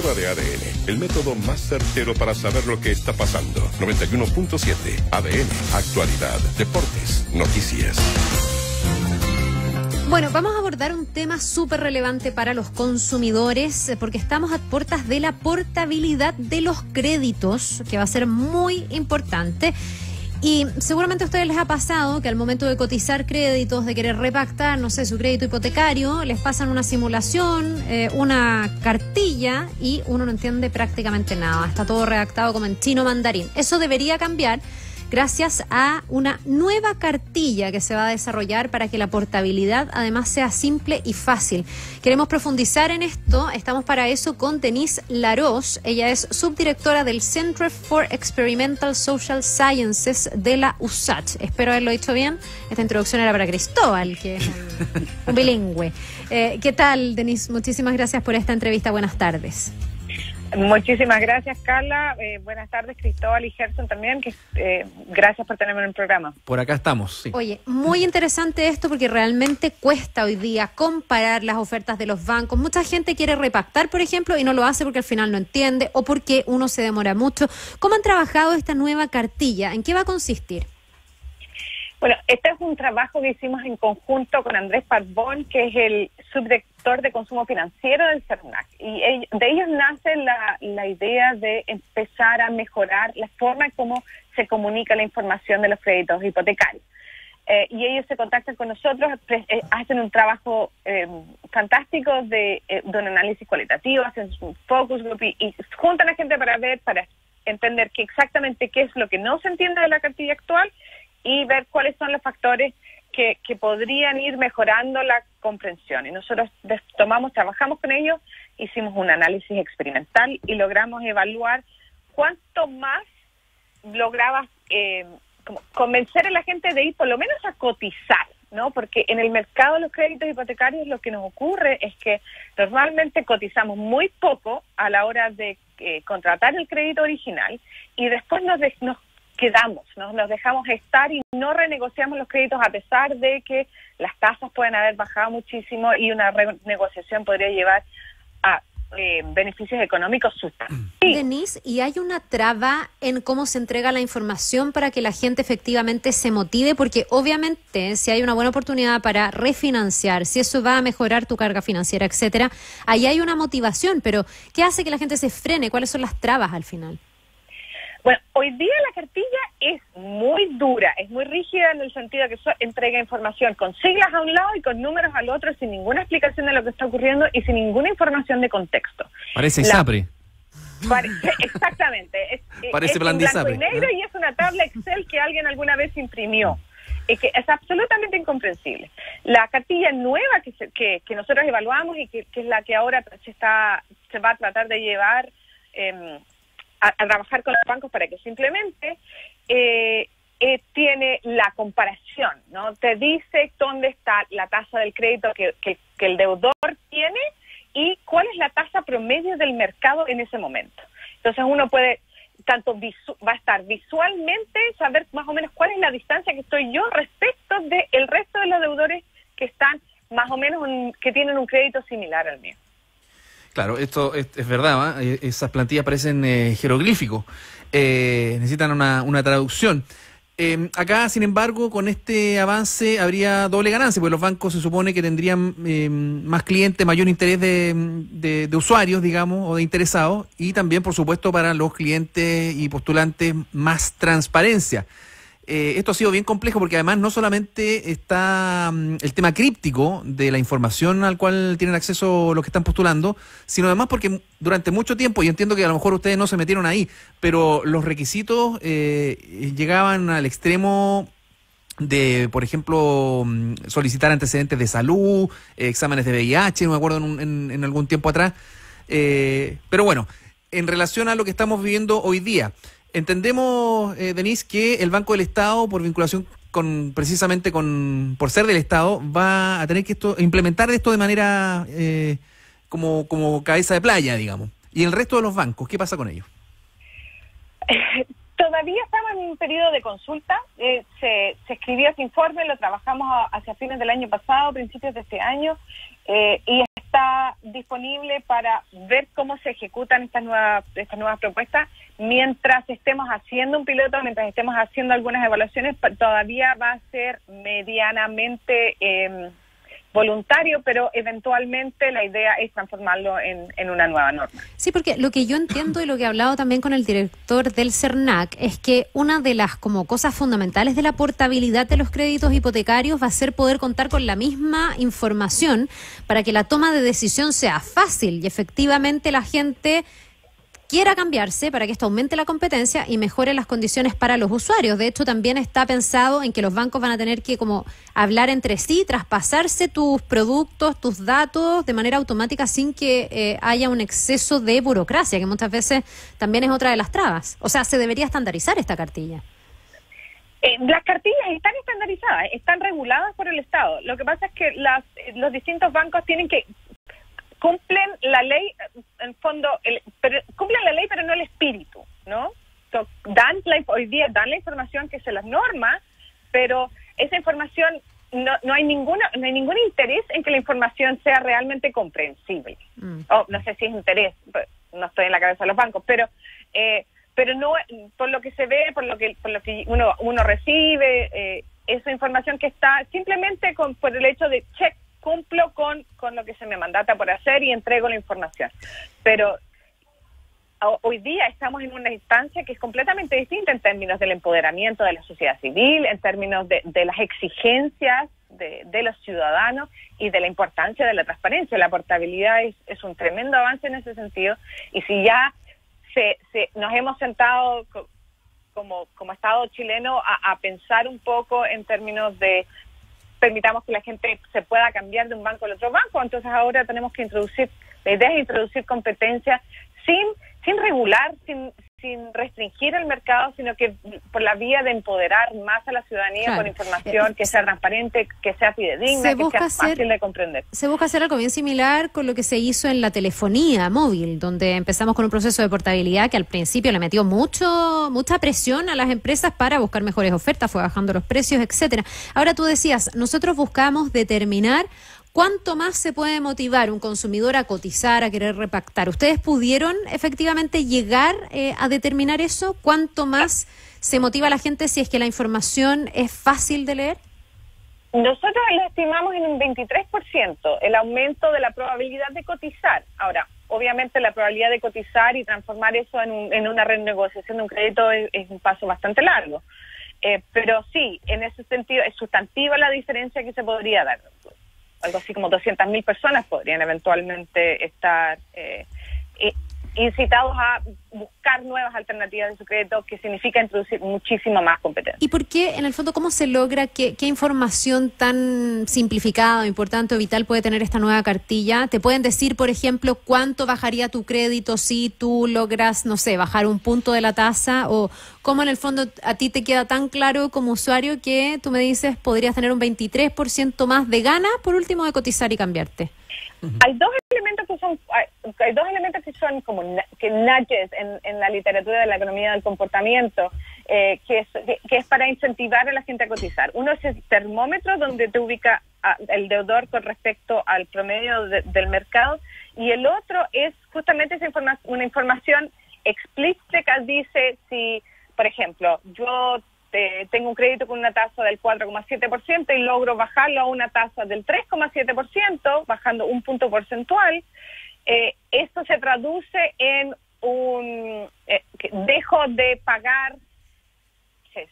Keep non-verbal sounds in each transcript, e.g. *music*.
Prueba de ADN, el método más certero para saber lo que está pasando. 91.7 ADN, actualidad, deportes, noticias. Bueno, vamos a abordar un tema súper relevante para los consumidores eh, porque estamos a puertas de la portabilidad de los créditos, que va a ser muy importante. Y seguramente a ustedes les ha pasado que al momento de cotizar créditos, de querer repactar, no sé, su crédito hipotecario, les pasan una simulación, eh, una cartilla y uno no entiende prácticamente nada. Está todo redactado como en chino mandarín. Eso debería cambiar gracias a una nueva cartilla que se va a desarrollar para que la portabilidad además sea simple y fácil. Queremos profundizar en esto, estamos para eso con Denise Laros, ella es subdirectora del Center for Experimental Social Sciences de la USACH. Espero haberlo dicho bien. Esta introducción era para Cristóbal, que es un, bilingüe. Eh, ¿Qué tal, Denise? Muchísimas gracias por esta entrevista. Buenas tardes. Muchísimas gracias, Carla. Eh, buenas tardes, Cristóbal y Gerson también. Que, eh, gracias por tenerme en el programa. Por acá estamos, sí. Oye, muy interesante esto porque realmente cuesta hoy día comparar las ofertas de los bancos. Mucha gente quiere repactar, por ejemplo, y no lo hace porque al final no entiende o porque uno se demora mucho. ¿Cómo han trabajado esta nueva cartilla? ¿En qué va a consistir? Bueno, este es un trabajo que hicimos en conjunto con Andrés Parbón, que es el subdirector de consumo financiero del CERNAC. Y de ellos nace la, idea de empezar a mejorar la forma en cómo se comunica la información de los créditos hipotecarios. Eh, y ellos se contactan con nosotros, eh, hacen un trabajo eh, fantástico de, un análisis cualitativo, hacen un focus group y, y, juntan a gente para ver, para entender que exactamente qué es lo que no se entiende de la cartilla actual y ver cuáles son los factores que, que podrían ir mejorando la comprensión. Y nosotros tomamos, trabajamos con ellos, hicimos un análisis experimental y logramos evaluar cuánto más lograba eh, convencer a la gente de ir por lo menos a cotizar, ¿no? Porque en el mercado de los créditos hipotecarios lo que nos ocurre es que normalmente cotizamos muy poco a la hora de eh, contratar el crédito original y después nos, nos quedamos, ¿no? nos dejamos estar y no renegociamos los créditos a pesar de que las tasas pueden haber bajado muchísimo y una renegociación podría llevar a eh, beneficios económicos sustanciales. Denise, ¿y hay una traba en cómo se entrega la información para que la gente efectivamente se motive? Porque obviamente si hay una buena oportunidad para refinanciar, si eso va a mejorar tu carga financiera, etcétera, ahí hay una motivación, pero ¿qué hace que la gente se frene? ¿Cuáles son las trabas al final? Bueno, hoy día la cartilla es muy dura, es muy rígida en el sentido de que entrega información con siglas a un lado y con números al otro sin ninguna explicación de lo que está ocurriendo y sin ninguna información de contexto. Parece ISAPRE. *laughs* exactamente. Es, Parece plan blanco y negro y es una tabla Excel que alguien alguna vez imprimió. Es que es absolutamente incomprensible. La cartilla nueva que, que, nosotros evaluamos y que, es la que ahora se, está, se va a tratar de llevar eh, a, trabajar con los bancos para que simplemente eh, eh, tiene la comparación, ¿no? Te dice dónde está la tasa del crédito que, que, el deudor tiene y cuál es la tasa promedio del mercado en ese momento. Entonces uno puede tanto va a estar visualmente saber más o menos cuál es la distancia que estoy yo respecto del resto de los deudores que están más o menos que tienen un crédito similar al mío. Claro, esto es, verdad, eh, esas plantillas parecen eh, jeroglíficos, eh, necesitan una, una traducción. Em, acá, sin embargo, con este avance habría doble ganancia, porque los bancos se supone que tendrían em, más clientes, mayor interés de, de, usuarios, digamos, o de interesados, y también, por supuesto, para los clientes y postulantes más transparencia. Eh, esto ha sido bien complejo porque además no solamente está mm, el tema críptico de la información al cual tienen acceso los que están postulando, sino además porque durante mucho tiempo, y entiendo que a lo mejor ustedes no se metieron ahí, pero los requisitos eh, llegaban al extremo de, por ejemplo, mm, solicitar antecedentes de salud, exámenes de VIH, no me acuerdo en, algún tiempo atrás. Eh, pero bueno, en relación a lo que estamos viviendo hoy día, Entendemos, eh, Denise, que el Banco del Estado, por vinculación con precisamente con por ser del Estado, va a tener que esto, implementar esto de manera eh, como, como cabeza de playa, digamos. ¿Y el resto de los bancos, qué pasa con ellos? *laughs* Todavía estamos en un periodo de consulta. Eh, se, se, escribió ese informe, lo trabajamos hacia fines del año pasado, principios de este año, y está disponible para ver cómo se ejecutan estas nuevas, estas nuevas propuestas. Mientras estemos haciendo un piloto, mientras estemos haciendo algunas evaluaciones, todavía va a ser medianamente eh, voluntario, pero eventualmente la idea es transformarlo en, en, una nueva norma. Sí, porque lo que yo entiendo y lo que he hablado también con el director del CERNAC es que una de las como cosas fundamentales de la portabilidad de los créditos hipotecarios va a ser poder contar con la misma información para que la toma de decisión sea fácil y efectivamente la gente quiera cambiarse para que esto aumente la competencia y mejore las condiciones para los usuarios. De hecho, también está pensado en que los bancos van a tener que como hablar entre sí, traspasarse tus productos, tus datos de manera automática sin que eh, haya un exceso de burocracia, que muchas veces también es otra de las trabas. O sea, se debería estandarizar esta cartilla. Eh, las cartillas están estandarizadas, están reguladas por el Estado. Lo que pasa es que las, los distintos bancos tienen que cumplen la ley, en fondo, el, pero, cumplen la ley, pero no el espíritu, ¿no? dan la, hoy día dan la información que se las norma, pero esa información no, no hay ninguna no hay ningún interés en que la información sea realmente comprensible. Mm. Oh, no sé si es interés, no estoy en la cabeza de los bancos, pero eh, pero no por lo que se ve, por lo que por lo que uno uno recibe eh, esa información que está simplemente con por el hecho de check cumplo con, con lo que se me mandata por hacer y entrego la información. Pero hoy día estamos en una instancia que es completamente distinta en términos del empoderamiento de la sociedad civil, en términos de, las exigencias de, de, los ciudadanos y de la importancia de la transparencia. La portabilidad es, es un tremendo avance en ese sentido y si ya se, nos hemos sentado como, como Estado chileno a pensar un poco en términos de permitamos que la gente se pueda cambiar de un banco al otro banco. Entonces ahora tenemos que introducir, la idea es introducir competencia sin, sin regular, sin, sin restringir el mercado, sino que por la vía de empoderar más a la ciudadanía con información que sea transparente, que sea fidedigna, que sea fácil de comprender. Se busca hacer algo bien similar con lo que se hizo en la telefonía móvil, donde empezamos con un proceso de portabilidad que al principio le metió mucho mucha presión a las empresas para buscar mejores ofertas, fue bajando los precios, etcétera. Ahora tú decías, nosotros buscamos determinar ¿Cuánto más se puede motivar un consumidor a cotizar, a querer repactar? ¿Ustedes pudieron efectivamente llegar eh, a determinar eso? ¿Cuánto más se motiva a la gente si es que la información es fácil de leer? Nosotros lo estimamos en un 23% el aumento de la probabilidad de cotizar. Ahora, obviamente la probabilidad de cotizar y transformar eso en, una renegociación de un crédito es, un paso bastante largo. Eh, pero sí, en ese sentido es sustantiva la diferencia que se podría dar algo así como 200.000 personas podrían eventualmente estar eh, incitados a buscar nuevas alternativas de su crédito, que significa introducir muchísima más competencia. ¿Y por qué, en el fondo, cómo se logra, qué, qué información tan simplificada, importante o vital puede tener esta nueva cartilla? ¿Te pueden decir, por ejemplo, cuánto bajaría tu crédito si tú logras, no sé, bajar un punto de la tasa? ¿O cómo, en el fondo, a ti te queda tan claro como usuario que tú me dices podrías tener un 23% más de gana, por último, de cotizar y cambiarte? Hay dos elementos que son que son como que nudges en, en, la literatura de la economía del comportamiento eh, que, es, que, es para incentivar a la gente a cotizar. Uno es el termómetro donde te ubica el deudor con respecto al promedio del mercado y el otro es justamente esa informa una información explícita dice si, por ejemplo, yo este, tengo un crédito con una tasa del 4,7% y logro bajarlo a una tasa del 3,7%, bajando un punto porcentual, eh, esto se traduce en un... Eh, dejo de pagar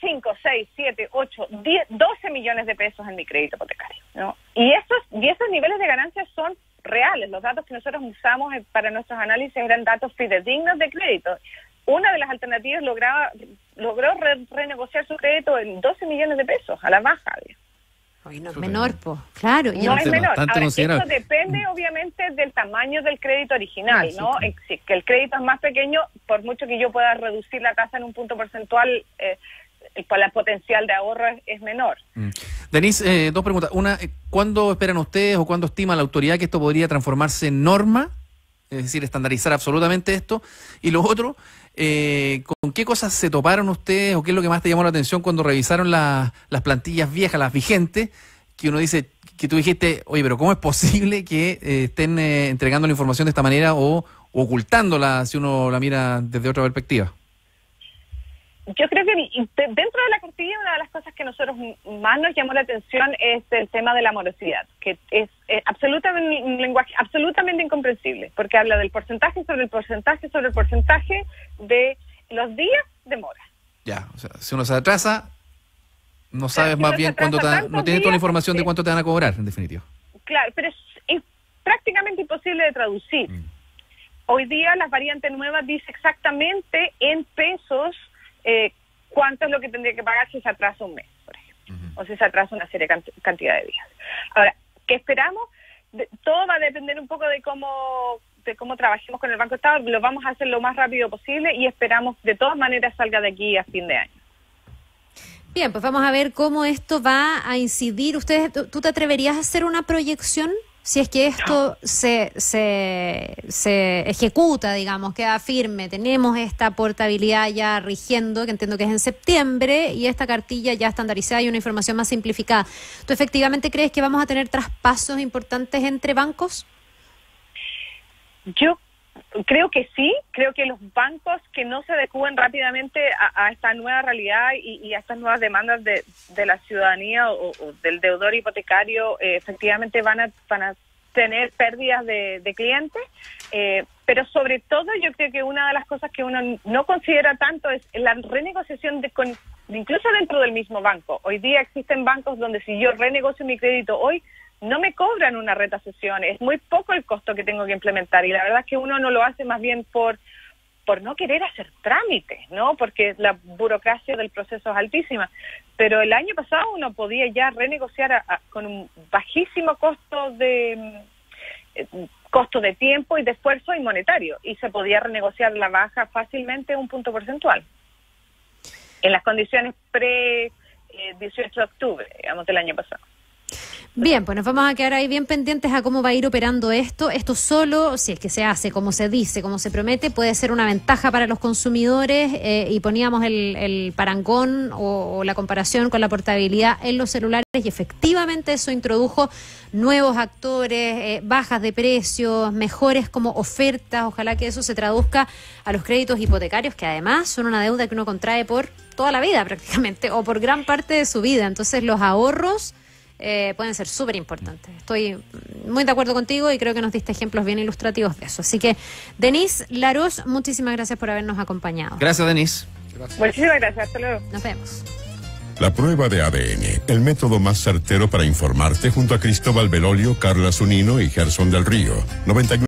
5, 6, 7, 8, 10, 12 millones de pesos en mi crédito hipotecario. ¿no? Y, esos, y esos niveles de ganancias son reales. Los datos que nosotros usamos para nuestros análisis eran datos fidedignos de crédito una de las alternativas lograba, logró renegociar su crédito en 12 millones de pesos a la baja. No es menor, pues, claro. No es menor. Ahora, eso depende obviamente del tamaño del crédito original, ¿no? Si que el crédito es más pequeño, por mucho que yo pueda reducir la tasa en un punto porcentual, eh, el, potencial de ahorro es, menor. Mm. Denise, eh, dos preguntas. Una, eh, ¿cuándo esperan ustedes o cuándo estima la autoridad que esto podría transformarse en norma? Es decir, estandarizar absolutamente esto. Y lo otro, eh, ¿Con qué cosas se toparon ustedes o qué es lo que más te llamó la atención cuando revisaron las plantillas viejas, las vigentes, que uno dice, que tú dijiste, oye, pero ¿cómo es posible que eh, estén eh, entregando la información de esta manera o ocultándola si uno la mira desde otra perspectiva? Yo creo que dentro de la cartilla una de las cosas que nosotros más nos llamó la atención es el tema de la morosidad, que es absolutamente un lenguaje absolutamente incomprensible, porque habla del porcentaje sobre el porcentaje sobre el porcentaje de los días de mora. Ya, o sea, si uno se atrasa, no sabes más bien cuándo te no tienes toda la información de cuánto te van a cobrar, en definitiva. Claro, pero es, prácticamente imposible de traducir. Mm. Hoy día las variantes nuevas dice exactamente en pesos eh, cuánto es lo que tendría que pagar si se atrasa un mes, por ejemplo, o si se atrasa una serie de cantidad de días. Ahora, ¿qué esperamos? todo va a depender un poco de cómo de cómo trabajemos con el Banco Estado. Lo vamos a hacer lo más rápido posible y esperamos de todas maneras salga de aquí a fin de año. Bien, pues vamos a ver cómo esto va a incidir. ¿Ustedes, tú te atreverías a hacer una proyección? Si es que esto se, se, se ejecuta, digamos, queda firme, tenemos esta portabilidad ya rigiendo, que entiendo que es en septiembre, y esta cartilla ya estandarizada y una información más simplificada. ¿Tú efectivamente crees que vamos a tener traspasos importantes entre bancos? Yo Creo que sí, creo que los bancos que no se adecúen rápidamente a, esta nueva realidad y, a estas nuevas demandas de, la ciudadanía o, del deudor hipotecario eh, efectivamente van a, van a tener pérdidas de, clientes, eh, pero sobre todo yo creo que una de las cosas que uno no considera tanto es la renegociación de, con, incluso dentro del mismo banco. Hoy día existen bancos donde si yo renegocio mi crédito hoy, no me cobran una retasesión, es muy poco el costo que tengo que implementar y la verdad es que uno no lo hace más bien por por no querer hacer trámites, ¿no? Porque la burocracia del proceso es altísima. Pero el año pasado uno podía ya renegociar con un bajísimo costo de eh, costo de tiempo y de esfuerzo y monetario y se podía renegociar la baja fácilmente un punto porcentual en las condiciones pre 18 eh, de octubre, digamos, del año pasado. Bien, pues nos vamos a quedar ahí bien pendientes a cómo va a ir operando esto. Esto solo, si es que se hace como se dice, como se promete, puede ser una ventaja para los consumidores eh, y poníamos el, parangón o, la comparación con la portabilidad en los celulares y efectivamente eso introdujo nuevos actores, eh, bajas de precios, mejores como ofertas. Ojalá que eso se traduzca a los créditos hipotecarios, que además son una deuda que uno contrae por toda la vida prácticamente o por gran parte de su vida. Entonces los ahorros eh, pueden ser súper importantes. Estoy muy de acuerdo contigo y creo que nos diste ejemplos bien ilustrativos de eso. Así que, Denise Laros, muchísimas gracias por habernos acompañado. Gracias, Denise. Muchísimas gracias. Hasta luego. Nos vemos. La prueba de ADN, el método más certero para informarte junto a Cristóbal Belolio, Carla Zunino y Gerson del Río. 91